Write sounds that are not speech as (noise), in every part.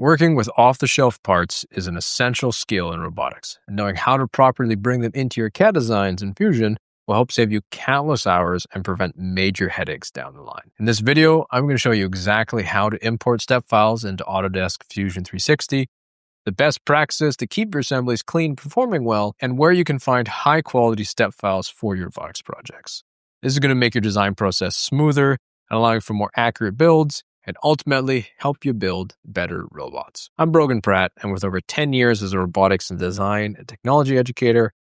Working with off the shelf parts is an essential skill in robotics, and knowing how to properly bring them into your CAD designs in Fusion will help save you countless hours and prevent major headaches down the line. In this video, I'm going to show you exactly how to import step files into Autodesk Fusion 360, the best practices to keep your assemblies clean, performing well, and where you can find high quality step files for your robotics projects. This is going to make your design process smoother and allowing for more accurate builds and ultimately help you build better robots. I'm Brogan Pratt, and with over 10 years as a robotics and design and technology educator,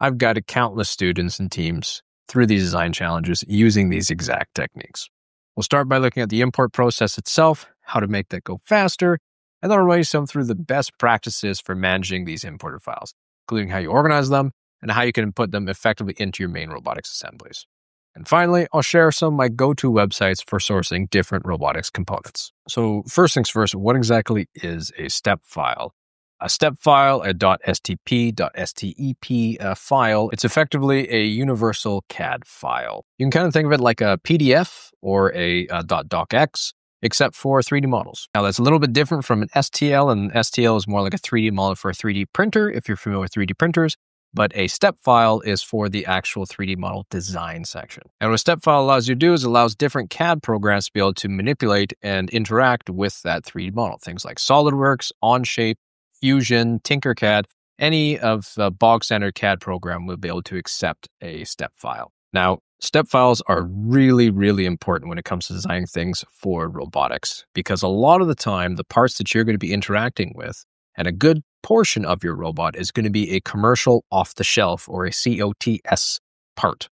I've guided countless students and teams through these design challenges using these exact techniques. We'll start by looking at the import process itself, how to make that go faster, and then I'll run you some through the best practices for managing these imported files, including how you organize them and how you can put them effectively into your main robotics assemblies. And finally, I'll share some of my go to websites for sourcing different robotics components. So, first things first, what exactly is a step file? A step file, a .stp, .step uh, file, it's effectively a universal CAD file. You can kind of think of it like a PDF or a, a .docx, except for 3D models. Now, that's a little bit different from an STL, and STL is more like a 3D model for a 3D printer, if you're familiar with 3D printers but a step file is for the actual 3D model design section. And what a step file allows you to do is allows different CAD programs to be able to manipulate and interact with that 3D model. Things like SolidWorks, Onshape, Fusion, Tinkercad, any of the bog standard CAD program will be able to accept a step file. Now, step files are really, really important when it comes to designing things for robotics because a lot of the time, the parts that you're going to be interacting with and a good portion of your robot is going to be a commercial off the shelf or a COTS part.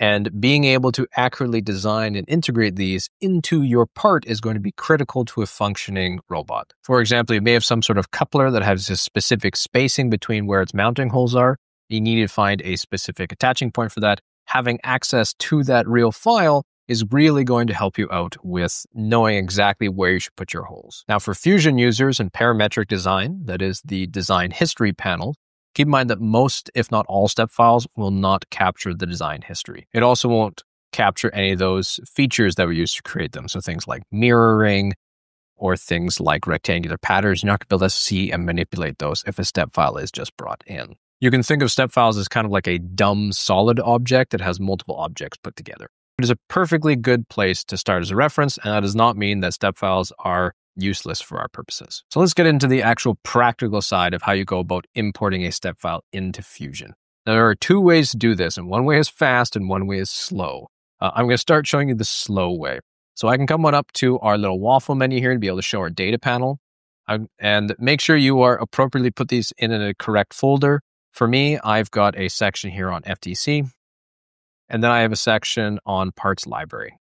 And being able to accurately design and integrate these into your part is going to be critical to a functioning robot. For example, you may have some sort of coupler that has a specific spacing between where its mounting holes are. You need to find a specific attaching point for that. Having access to that real file is really going to help you out with knowing exactly where you should put your holes. Now, for Fusion users and parametric design, that is the design history panel, keep in mind that most, if not all, step files will not capture the design history. It also won't capture any of those features that were used to create them. So things like mirroring or things like rectangular patterns, you're not going to be able to see and manipulate those if a step file is just brought in. You can think of step files as kind of like a dumb solid object that has multiple objects put together. It is a perfectly good place to start as a reference, and that does not mean that step files are useless for our purposes. So let's get into the actual practical side of how you go about importing a step file into Fusion. Now, there are two ways to do this, and one way is fast and one way is slow. Uh, I'm going to start showing you the slow way. So I can come on up to our little waffle menu here and be able to show our data panel. Um, and make sure you are appropriately put these in a correct folder. For me, I've got a section here on FTC. And then I have a section on parts library.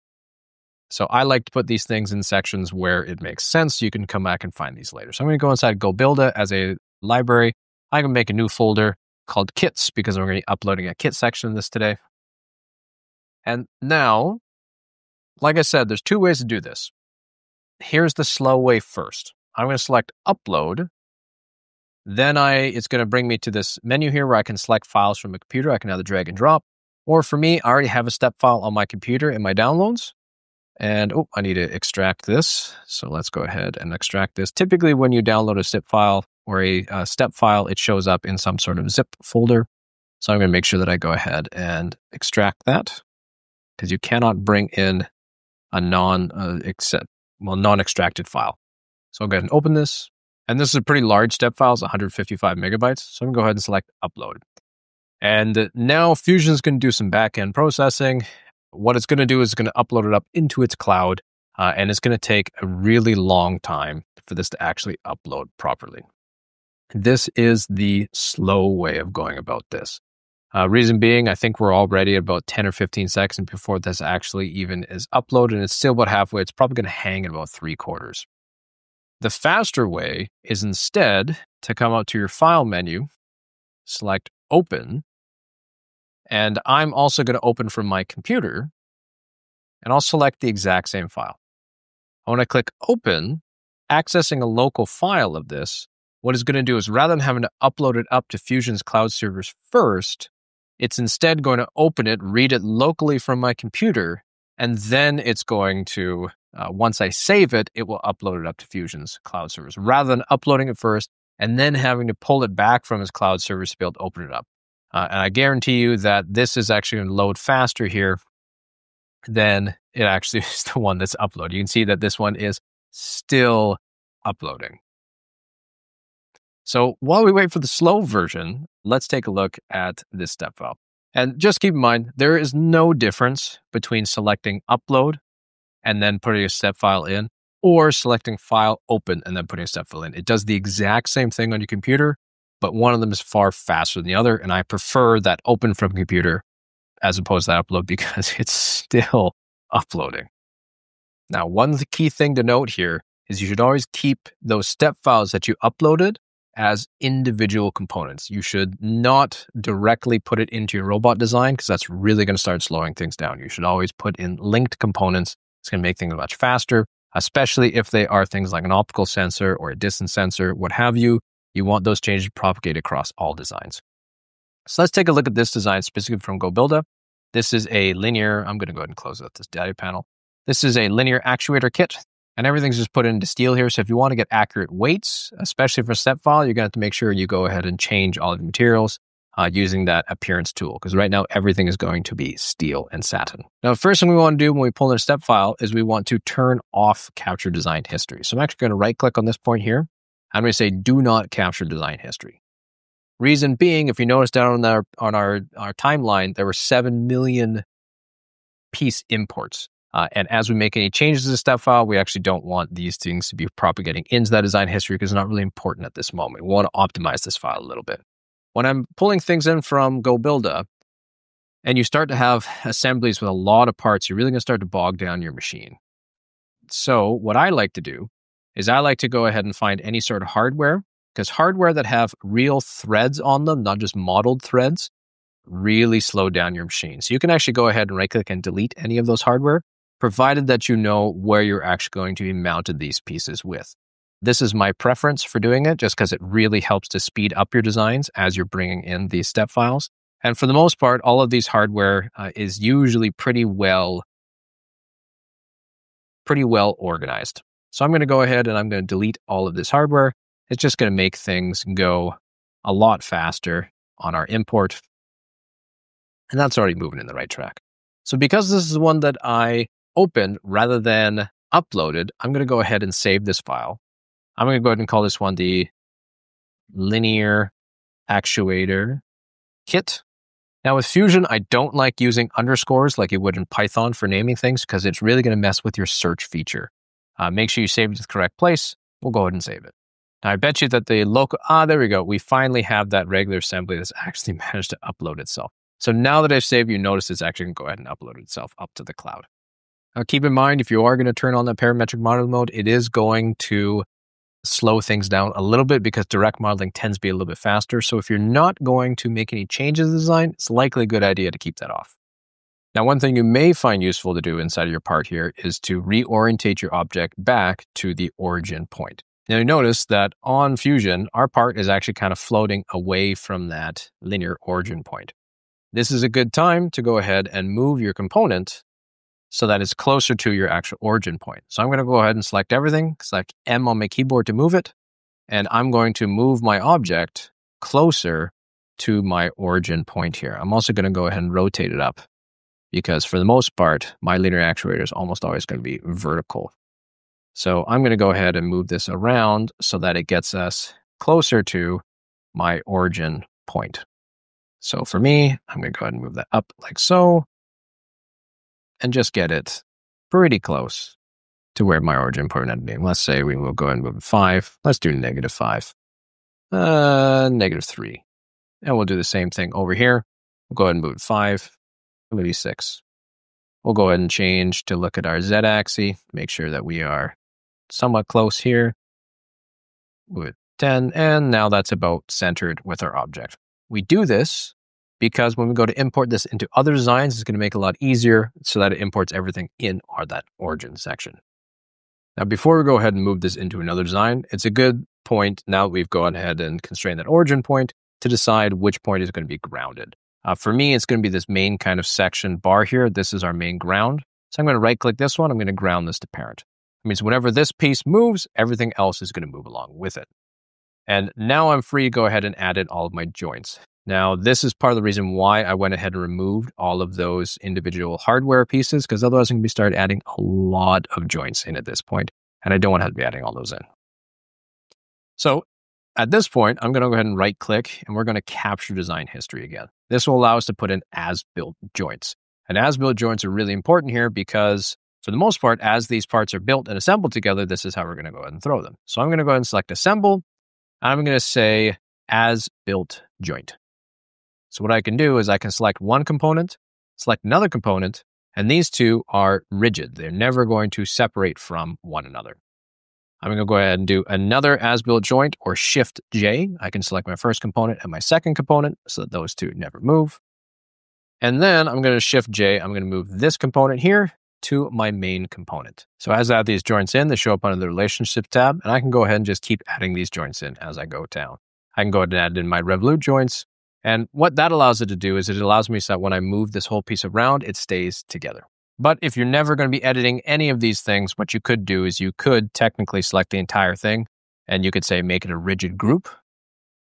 So I like to put these things in sections where it makes sense. You can come back and find these later. So I'm going to go inside Go Build it as a library. I can make a new folder called kits because we're going to be uploading a kit section of this today. And now, like I said, there's two ways to do this. Here's the slow way first. I'm going to select upload. Then I it's going to bring me to this menu here where I can select files from a computer. I can either drag and drop or for me, I already have a step file on my computer in my downloads. And oh, I need to extract this. So let's go ahead and extract this. Typically, when you download a zip file or a uh, step file, it shows up in some sort of zip folder. So I'm going to make sure that I go ahead and extract that because you cannot bring in a non uh, except, well non-extracted file. So I'll go ahead and open this. And this is a pretty large step file, it's 155 megabytes. So I'm going to go ahead and select upload. And now Fusion is going to do some backend processing. What it's going to do is going to upload it up into its cloud, uh, and it's going to take a really long time for this to actually upload properly. This is the slow way of going about this. Uh, reason being, I think we're already about 10 or 15 seconds before this actually even is uploaded, and it's still about halfway. It's probably going to hang in about three quarters. The faster way is instead to come out to your file menu, select open, and I'm also going to open from my computer and I'll select the exact same file. When I click open, accessing a local file of this, what it's going to do is rather than having to upload it up to Fusion's cloud servers first, it's instead going to open it, read it locally from my computer, And then it's going to, uh, once I save it, it will upload it up to Fusion's cloud servers rather than uploading it first and then having to pull it back from his cloud servers to be able to open it up. Uh, and I guarantee you that this is actually going to load faster here than it actually (laughs) is the one that's uploaded. You can see that this one is still uploading. So while we wait for the slow version, let's take a look at this step file. And just keep in mind, there is no difference between selecting upload and then putting a step file in or selecting file open and then putting a step file in. It does the exact same thing on your computer, but one of them is far faster than the other. And I prefer that open from computer as opposed to that upload (laughs) because it's still uploading. Now, one key thing to note here is you should always keep those step files that you uploaded as individual components. You should not directly put it into your robot design because that's really going to start slowing things down. You should always put in linked components. It's going to make things much faster, especially if they are things like an optical sensor or a distance sensor, what have you. You want those changes to propagate across all designs. So let's take a look at this design specifically from goBILDA. This is a linear, I'm going to go ahead and close out this data panel. This is a linear actuator kit and everything's just put into steel here. So if you want to get accurate weights, especially for step file, you're going to have to make sure you go ahead and change all of the materials uh, using that appearance tool. Because right now, everything is going to be steel and satin. Now, the first thing we want to do when we pull in a step file is we want to turn off capture design history. So I'm actually going to right click on this point here. I'm going to say do not capture design history. Reason being, if you notice down on our on our, our timeline, there were seven million piece imports. Uh, and as we make any changes to the step file, we actually don't want these things to be propagating into that design history because it's not really important at this moment. We want to optimize this file a little bit. When I'm pulling things in from goBILDA, and you start to have assemblies with a lot of parts, you're really going to start to bog down your machine. So what I like to do is I like to go ahead and find any sort of hardware because hardware that have real threads on them, not just modeled threads, really slow down your machine. So you can actually go ahead and right click and delete any of those hardware, provided that you know where you're actually going to be mounted these pieces with. This is my preference for doing it just because it really helps to speed up your designs as you're bringing in these step files. And for the most part, all of these hardware uh, is usually pretty well pretty well organized. So I'm going to go ahead and I'm going to delete all of this hardware it's just going to make things go a lot faster on our import. And that's already moving in the right track. So because this is one that I opened rather than uploaded, I'm going to go ahead and save this file. I'm going to go ahead and call this one the linear actuator kit. Now with Fusion, I don't like using underscores like you would in Python for naming things because it's really going to mess with your search feature. Uh, make sure you save it to the correct place. We'll go ahead and save it. Now, I bet you that the local, ah, there we go. We finally have that regular assembly that's (laughs) actually managed to upload itself. So now that I've saved, you notice it's actually going to go ahead and upload itself up to the cloud. Now, keep in mind, if you are going to turn on the parametric modeling mode, it is going to slow things down a little bit because direct modeling tends to be a little bit faster. So if you're not going to make any changes to the design, it's likely a good idea to keep that off. Now, one thing you may find useful to do inside of your part here is to reorientate your object back to the origin point. Now you notice that on Fusion, our part is actually kind of floating away from that linear origin point. This is a good time to go ahead and move your component so that it's closer to your actual origin point. So I'm going to go ahead and select everything, select M on my keyboard to move it, and I'm going to move my object closer to my origin point here. I'm also going to go ahead and rotate it up because for the most part, my linear actuator is almost always going to be vertical so I'm going to go ahead and move this around so that it gets us closer to my origin point. So for me, I'm going to go ahead and move that up like so and just get it pretty close to where my origin point ended. Let's say we will go ahead and move five. Let's do negative five, uh, negative three. And we'll do the same thing over here. We'll go ahead and move five, maybe six. We'll go ahead and change to look at our Z axis, make sure that we are somewhat close here with 10, and now that's about centered with our object. We do this because when we go to import this into other designs, it's going to make it a lot easier so that it imports everything in our that origin section. Now, before we go ahead and move this into another design, it's a good point now that we've gone ahead and constrained that origin point to decide which point is going to be grounded. Uh, for me, it's going to be this main kind of section bar here. This is our main ground. So I'm going to right click this one. I'm going to ground this to parent. It means whenever this piece moves, everything else is going to move along with it. And now I'm free to go ahead and add in all of my joints. Now, this is part of the reason why I went ahead and removed all of those individual hardware pieces, because otherwise I'm going to be start adding a lot of joints in at this point, and I don't want to, to be adding all those in. So at this point, I'm going to go ahead and right click, and we're going to capture design history again. This will allow us to put in as-built joints. And as-built joints are really important here because for the most part, as these parts are built and assembled together, this is how we're going to go ahead and throw them. So I'm going to go ahead and select assemble. I'm going to say as built joint. So what I can do is I can select one component, select another component, and these two are rigid. They're never going to separate from one another. I'm going to go ahead and do another as-built joint or Shift J. I can select my first component and my second component so that those two never move. And then I'm going to Shift J. I'm going to move this component here to my main component. So as I add these joints in, they show up under the relationship tab, and I can go ahead and just keep adding these joints in as I go down. I can go ahead and add in my Revolute joints. And what that allows it to do is it allows me so that when I move this whole piece around, it stays together. But if you're never going to be editing any of these things, what you could do is you could technically select the entire thing and you could say make it a rigid group.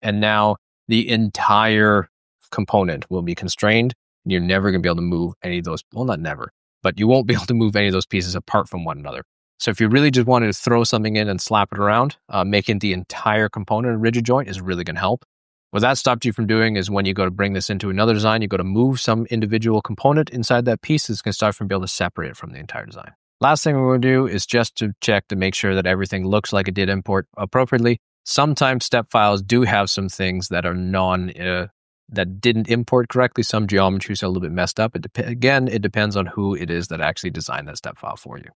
And now the entire component will be constrained. And you're never going to be able to move any of those. Well, not never, but you won't be (laughs) able to move any of those pieces apart from one another. So if you really just wanted to throw something in and slap it around, uh, making the entire component a rigid joint is really going to help. What that stopped you from doing is when you go to bring this into another design, you go to move some individual component inside that piece, it's going to start from being able to separate it from the entire design. Last thing we're going to do is just to check to make sure that everything looks like it did import appropriately. Sometimes step files do have some things that are non uh, that didn't import correctly. Some geometries are a little bit messed up. It dep- again, it depends on who it is that actually designed that step file for you.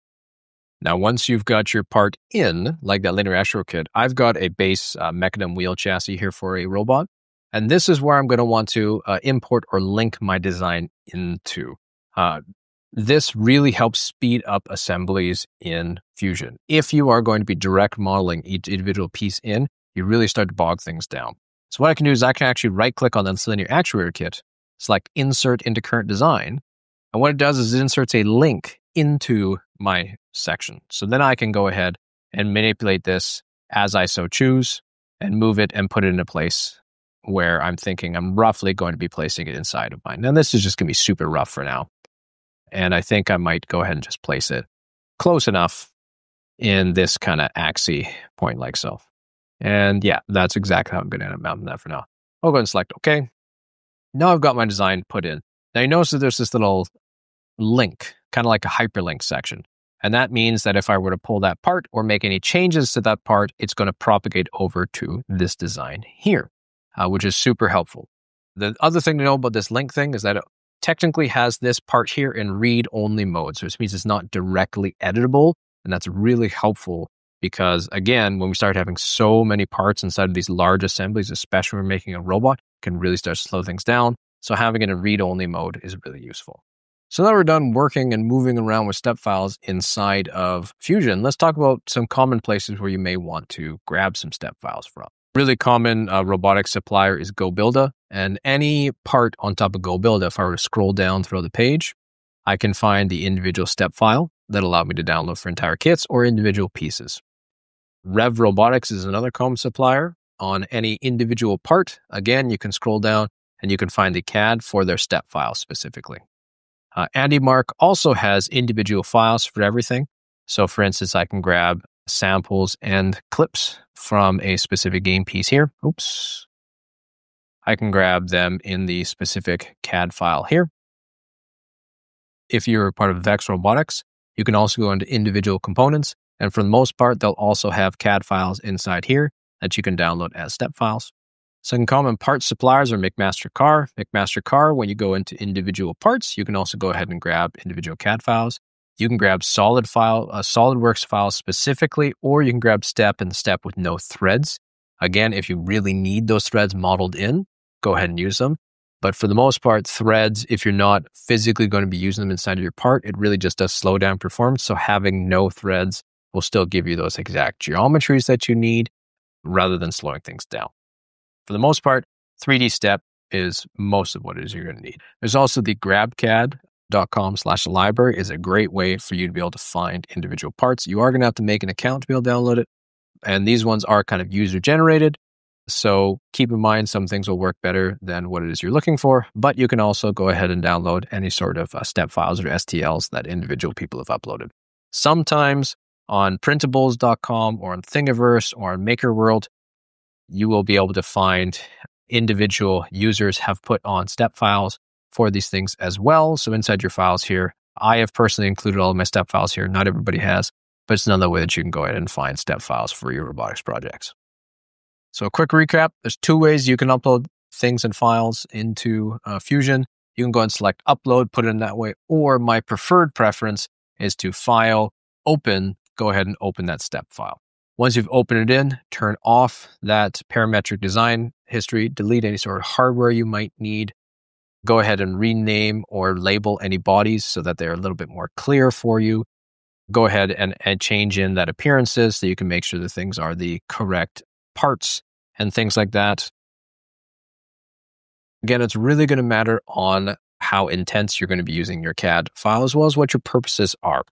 Now, once you've got your part in, like that linear actuator kit, I've got a base uh, mechanism wheel chassis here for a robot. And this is where I'm going to want to uh, import or link my design into. Uh, this really helps speed up assemblies in Fusion. If you are going to be direct modeling each individual piece in, you really start to bog things down. So what I can do is I can actually right click on the linear actuator kit, select insert into current design. And what it does is it inserts a link into my section. So then I can go ahead and manipulate this as I so choose and move it and put it in a place where I'm thinking I'm roughly going to be placing it inside of mine. Now, this is just going to be super rough for now. And I think I might go ahead and just place it close enough in this kind of axis point like so. And yeah, that's exactly how I'm going to end up mounting that for now. I'll go and select OK. Now I've got my design put in. Now you notice that there's this little link, kind of like a hyperlink section. And that means that if I were to pull that part or make any changes to that part, it's going to propagate over to this design here, uh, which is super helpful. The other thing to know about this link thing is that it technically has this part here in read only mode. So this means it's not directly editable. And that's really helpful because again, when we start having so many parts inside of these large assemblies, especially when we're making a robot, can really start to slow things down. So having it in read only mode is really useful. So now we're done working and moving around with step files inside of Fusion. Let's talk about some common places where you may want to grab some step files from. Really common uh, robotics supplier is goBILDA, and any part on top of goBILDA, if I were to scroll down through the page, I can find the individual step file that allow me to download for entire kits or individual pieces. Rev Robotics is another common supplier. On any individual part, again, you can scroll down and you can find the CAD for their step file specifically. Uh, AndyMark also has individual files for everything. So, for instance, I can grab samples and clips from a specific game piece here. Oops. I can grab them in the specific CAD file here. If you're part of Vex Robotics, you can also go into individual components. And for the most part, they'll also have CAD files inside here that you can download as step files. Some common parts suppliers are McMaster-Carr. McMaster-Carr, when you go into individual parts, you can also go ahead and grab individual CAD files. You can grab solid file, a uh, SolidWorks file specifically, or you can grab step and step with no threads. Again, if you really need those threads modeled in, go ahead and use them. But for the most part, threads, if you're not physically going to be using them inside of your part, it really just does slow down performance. So having no threads will still give you those exact geometries that you need rather than slowing things down. For the most part, 3D step is most of what it is you're going to need. There's also the grabcad.com slash library is a great way for you to be able to find individual parts. You are going to have to make an account to be able to download it. And these ones are kind of user generated. So keep in mind some things will work better than what it is you're looking for, but you can also go ahead and download any sort of uh, step files or STLs that individual people have uploaded. Sometimes on printables.com or on Thingiverse or on MakerWorld, you will be able to find individual users have put on step files for these things as well. So inside your files here, I have personally included all of my step files here. Not everybody has, but it's another way that you can go ahead and find step files for your robotics projects. So a quick recap, there's two ways you can upload things and files into uh, Fusion. You can go and select upload, put it in that way, or my preferred preference is to file, open, go ahead and open that step file. Once you've opened it in, turn off that parametric design history, delete any sort of hardware you might need. Go ahead and rename or label any bodies so that they're a little bit more clear for you. Go ahead and, and change in that appearances so you can make sure the things are the correct parts and things like that. Again, it's really going to matter on how intense you're going to be using your CAD file as well as what your purposes are.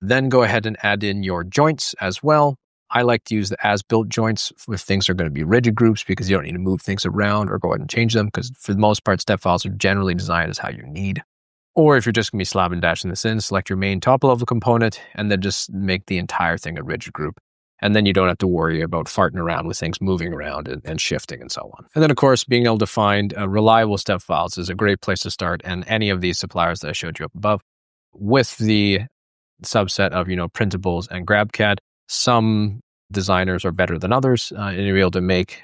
Then go ahead and add in your joints as well. I like to use the as built joints if things are going to be rigid groups because you don't need to move things around or go ahead and change them because for the most part, step files are generally designed as how you need. Or if you're just going to be slab and dashing this in, select your main top level component and then just make the entire thing a rigid group. And then you don't have to worry about farting around with things moving around and, and shifting and so on. And then, of course, being able to find uh, reliable step files is a great place to start. And any of these suppliers that I showed you up above, with the subset of, you know, printables and GrabCAD, some designers are better than others, uh, and you're able to make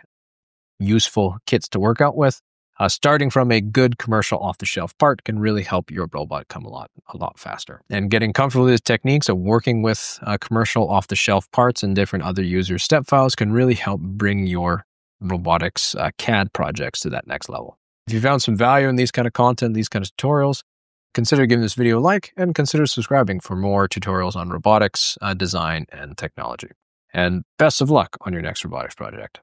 useful kits to work out with uh, starting from a good commercial off the shelf part can really help your robot come a lot a lot faster. And getting comfortable with these techniques of working with uh, commercial off the shelf parts and different other users' step files can really help bring your robotics uh, CAD projects to that next level. If you found some value in these kind of content, these kind of tutorials, consider giving this video a like and consider subscribing for more tutorials on robotics, uh, design, and technology. And best of luck on your next robotics project.